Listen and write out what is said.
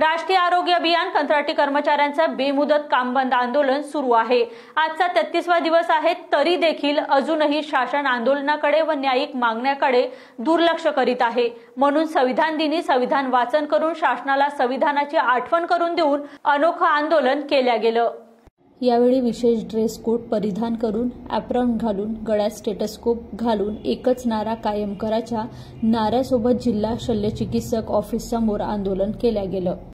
राष्ट्रीय आरोग्य अभियान कंत्राटी कर्मचाऱ्यांचं बेमुदत काम बंद आंदोलन सुरू आहे. आजचा तेहतीसवा दिवस आहे तरी देखील अजूनही शासन आंदोलनाकडे व न्यायिक मागण्याकडे दुर्लक्ष करीत आहे. म्हणून संविधान दिनी संविधान वाचन करून शासनाला संविधानाची आठवण करून देऊन अनोखं आंदोलन केल्या गेलं. यावेळी विशेष ड्रेस कोड परिधान करून ॲप्रॉन घालून गळ्यात स्टेटस्कोप घालून एकच नारा कायम कराच्या नाऱ्यासोबत जिल्हा शल्यचिकित्सक ऑफिससमोर आंदोलन केलं गेलं.